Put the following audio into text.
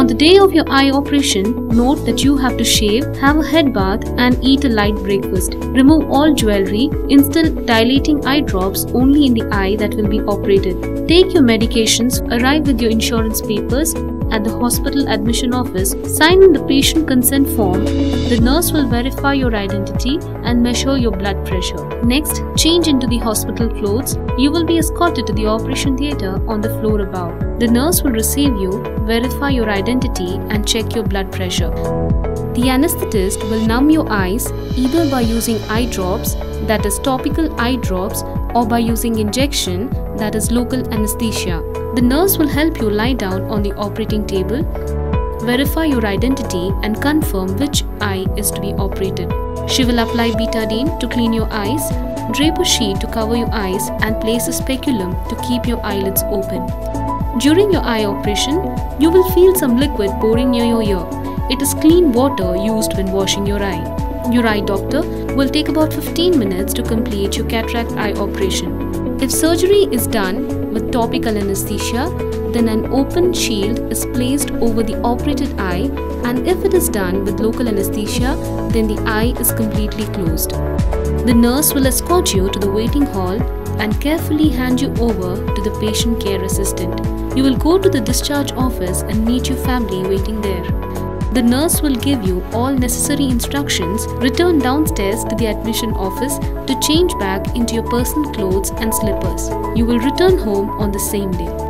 On the day of your eye operation, note that you have to shave, have a head bath, and eat a light breakfast. Remove all jewelry, install dilating eye drops only in the eye that will be operated. Take your medications, arrive with your insurance papers, at the hospital admission office, sign in the patient consent form. The nurse will verify your identity and measure your blood pressure. Next, change into the hospital clothes. You will be escorted to the operation theatre on the floor above. The nurse will receive you, verify your identity, and check your blood pressure. The anesthetist will numb your eyes either by using eye drops, that is topical eye drops, or by using injection, that is local anesthesia. The nurse will help you lie down on the operating table, verify your identity, and confirm which eye is to be operated. She will apply betadine to clean your eyes, drape a sheet to cover your eyes, and place a speculum to keep your eyelids open. During your eye operation, you will feel some liquid pouring near your ear. It is clean water used when washing your eye. Your eye doctor will take about 15 minutes to complete your cataract eye operation. If surgery is done with topical anesthesia, then an open shield is placed over the operated eye and if it is done with local anesthesia, then the eye is completely closed. The nurse will escort you to the waiting hall and carefully hand you over to the patient care assistant. You will go to the discharge office and meet your family waiting there. The nurse will give you all necessary instructions, return downstairs to the admission office to change back into your personal clothes and slippers. You will return home on the same day.